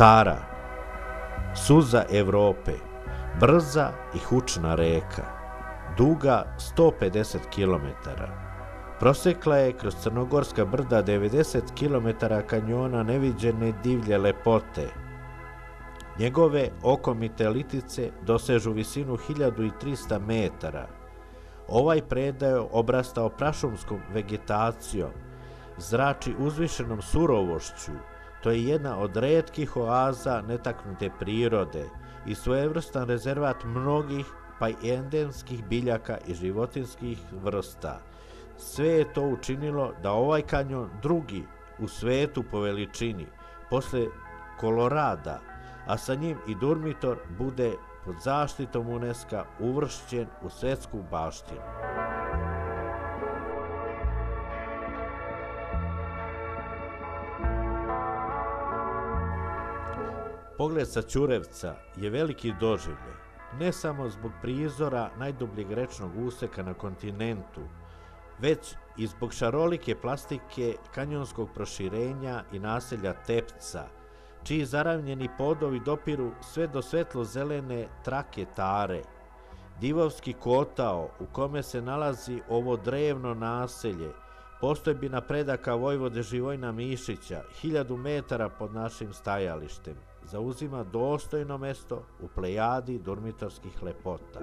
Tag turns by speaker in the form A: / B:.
A: Tara, suza Europe, brza i hučna reka, duga 150 km. Prosekla je kroz Crnogorska brda 90 km kanjona neviđene divlje lepote. Njegove okomite litice dosežu visinu 1300 metara. Ovaj predaj obrastao prašumskom vegetacijom, zrači uzvišenom surovošću, to je jedna od redkih oaza netaknute prirode i svojevrstan rezervat mnogih pa i endemskih biljaka i životinskih vrsta. Sve je to učinilo da ovaj kanjon drugi u svetu po veličini, posle Kolorada, a sa njim i Durmitor bude pod zaštitom UNESCO uvršćen u svetsku baštinu. Pogled sa Ćurevca je veliki doživljaj, ne samo zbog prizora najdubljeg rečnog useka na kontinentu, već i zbog šarolike plastike kanjonskog proširenja i naselja Tepca, čiji zaravnjeni podovi dopiru sve do svetlo-zelene trake Tare, divovski kotao u kome se nalazi ovo drevno naselje, postojbina predaka Vojvode Živojna Mišića, hiljadu metara pod našim stajalištem, zauzima dostojno mesto u plejadi dormitorskih lepota.